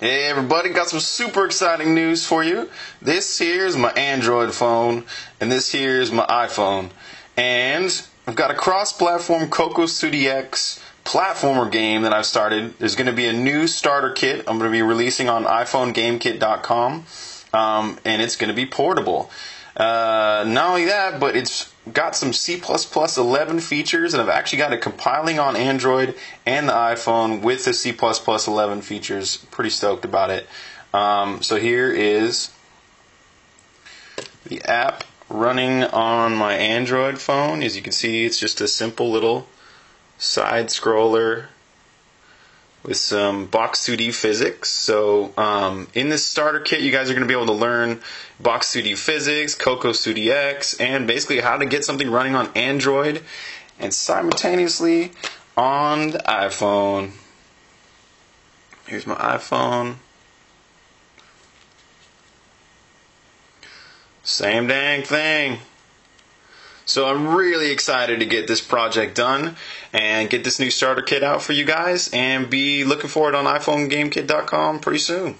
Hey everybody, got some super exciting news for you. This here's my Android phone, and this here's my iPhone. And I've got a cross-platform Cocos2d-x platformer game that I've started. There's going to be a new starter kit I'm going to be releasing on iPhoneGameKit.com, um, and it's going to be portable. Uh, not only that, but it's got some C++ 11 features, and I've actually got it compiling on Android and the iPhone with the C++ 11 features. Pretty stoked about it. Um, so here is the app running on my Android phone. As you can see, it's just a simple little side scroller with some Box 2D physics. So um, in this starter kit, you guys are going to be able to learn Box 2D physics, Cocos2d-x, and basically how to get something running on Android and simultaneously on the iPhone. Here's my iPhone. Same dang thing. So I'm really excited to get this project done and get this new starter kit out for you guys and be looking for it on iPhoneGameKit.com pretty soon.